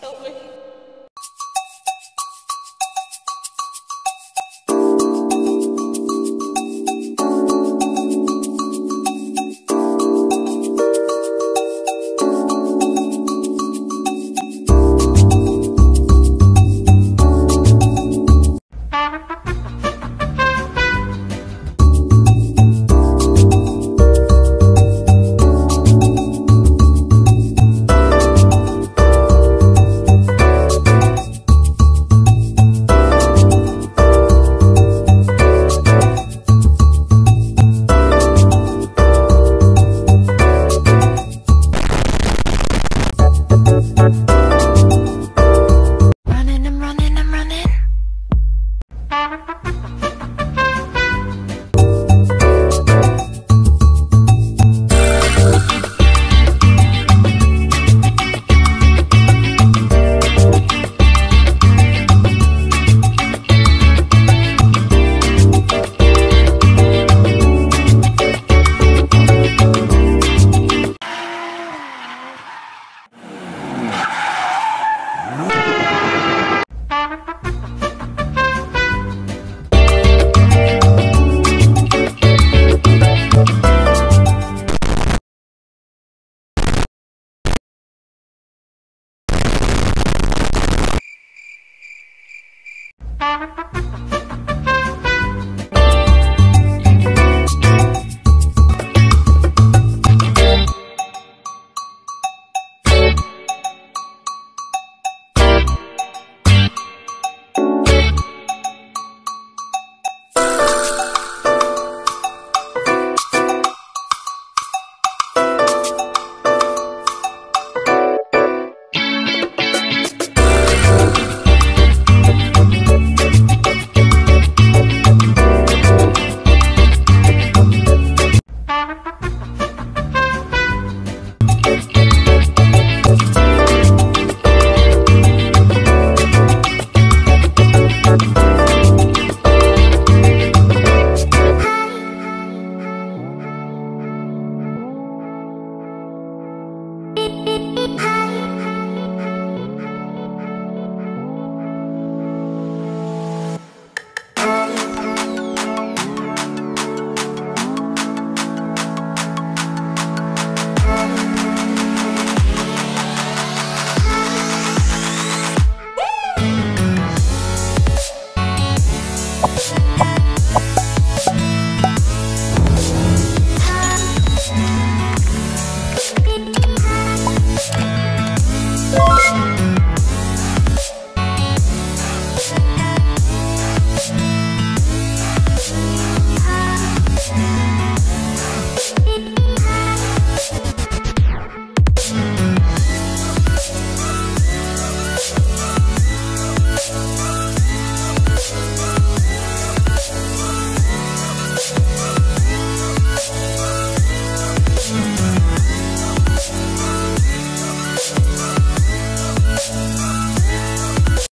Help me. Ha ha ha!